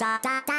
だだだ